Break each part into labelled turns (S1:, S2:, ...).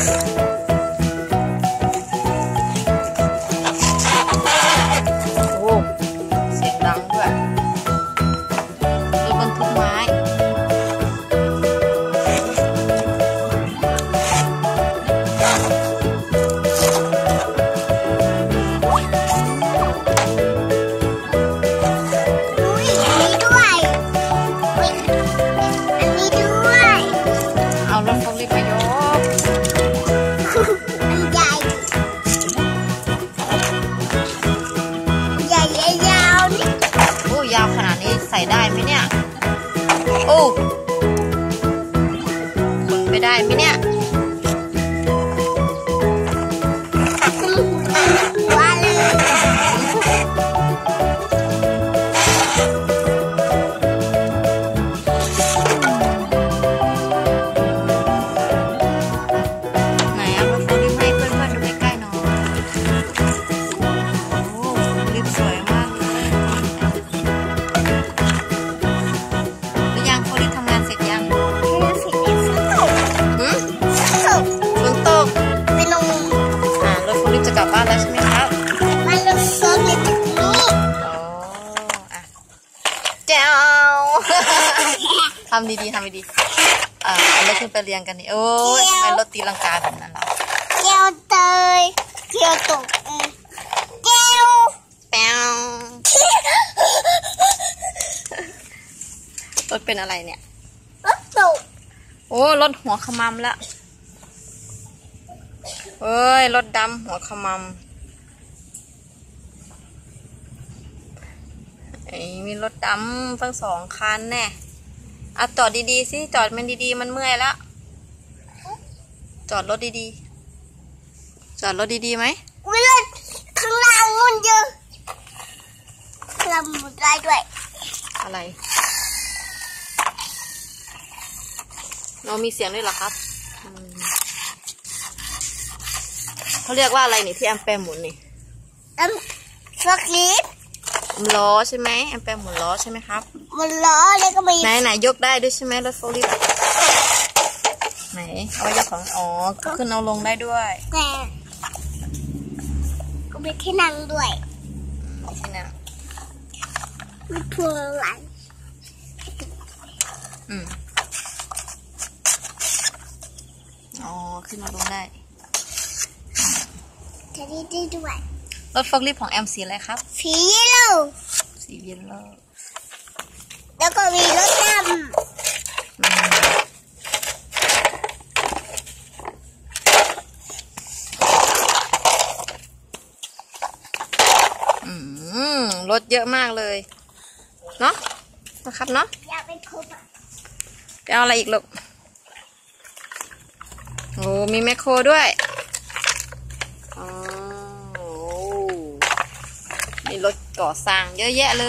S1: i don't Yeah. โอ้ขนไปได้ไหมเนี่ย ทำดีๆทำดีๆอ่าเอารถขึ้นไปเรียงกันนี่โอ้ยทำไมรถตีลังกาแบบนั้นล่ะ
S2: เกียวเตยเกียวตกเออเกียว
S1: แป้วรถเป็นอะไรเนี่ย
S2: รถตก
S1: โอ้รถหัวขมำละเอ้ยรถดำหัวขมำไอ้มีรถดำทั้งสองคันแน่ อะจอดดีๆสิจอดมันดีๆ มันเมื่อยแล้ว จอดรถดีๆ จอดรถดีๆไหม
S2: อุ้ยรถข้างล่างมันเยอะข้างล่างมันได้ด้วย
S1: อะไร เรามีเสียงด้วยเหรอครับอืมเขาเรียกว่าอะไรนี่ที่แอมแปร์หมุนนี่
S2: น้ำฟักลิ ฟ
S1: ล้อใช่ไหมแอมแปร์หมุนล้อใช่ไหมครับ
S2: มันล้อแล้วก็มี
S1: ไหนไหนยกได้ด้วยใช่ไหมรถโฟลิปไหนเอาไว้ยกของอ๋อก็ขึ้นเอาลงได้ด้วย
S2: แต่ก็มีที่นั่งด้วย
S1: ที่นั่น
S2: มีพวงมาลัย
S1: อืมอ๋อขึ้นมาลงได้
S2: จะได้ได้ด้วย
S1: รถโฟลิปของแอมสีอะไรครับ
S2: สีเยลโล่
S1: สีเยลโล่
S2: แล้วก็มีรถด
S1: อืมอืมรถเยอะมากเลย เนาะนะครับเนาะำ
S2: อยากเป็นครบอะ
S1: ไปเอาอะไรอีกลูก โอ้มีแมคโครด้วยอ๋อโอ้ มีรถก่อสร้างเยอะแยะเล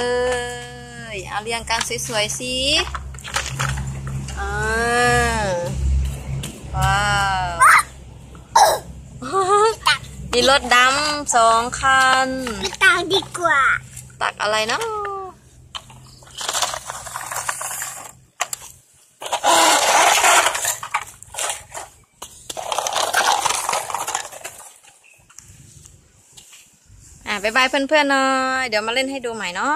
S1: ย เอาเรียงกันสวยๆสิอ่าว้าวมีรถดำสองคัน
S2: ไปตางดีกว่า
S1: ตักอะไรเนาะอะ บายบายเพื่อนๆเนาะเดี๋ยวมาเล่นให้ดูใหม่เนาะ